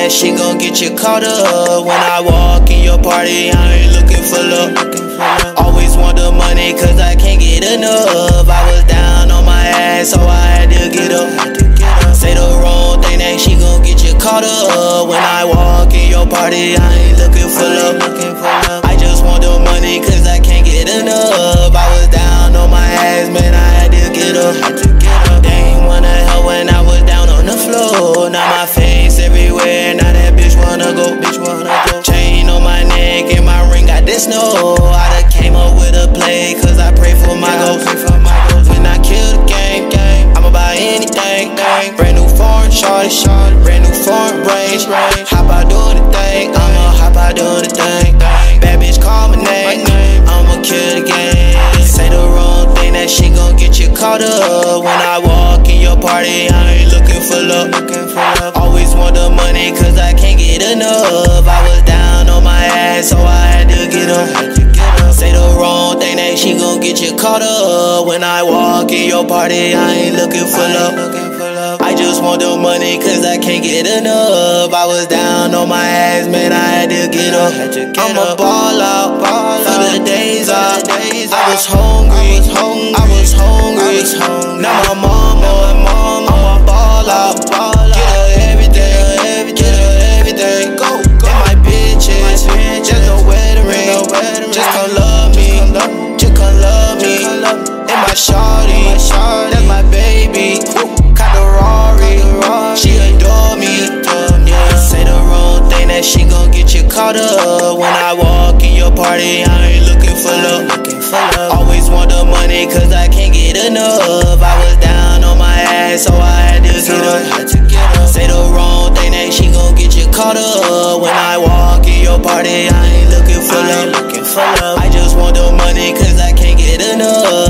that shit gon' get you caught up. When I walk in your party, I ain't looking for love. Always want the money, cause I can't get enough. I was down on my ass, so I had to get up. Say the wrong thing, that she gon' get you caught up. When I walk in your party, I ain't looking for love. I just want the money, cause I can't get enough. I was down on my ass, man, I had to get up. My ring got this snow. I done came up with a play, cause I pray for my goals. When I kill the game, game, I'ma buy anything. Brand new foreign shorty, brand new foreign range. Hop out doing the thing, I'ma hop out doing the thing. Bad bitch call my name, I'ma kill the game. Say the wrong thing, that shit gon' get you caught up. When I walk in your party, I ain't looking for love. Always want the money, cause I can't get enough. I was When I walk in your party, I ain't looking for love. I just want the money, cause I can't get enough. I was down on my ass, man, I had to get up. I'ma ball out for the days off. I was hungry, I was hungry. I was hungry. Now my mama, that she gon' get you caught up. When I walk in your party, I ain't looking for love. Always want the money, cause I can't get enough. I was down on my ass, so I had to get up. Say the wrong thing, that she gon' get you caught up. When I walk in your party, I ain't looking for love. I just want the money, cause I can't get enough.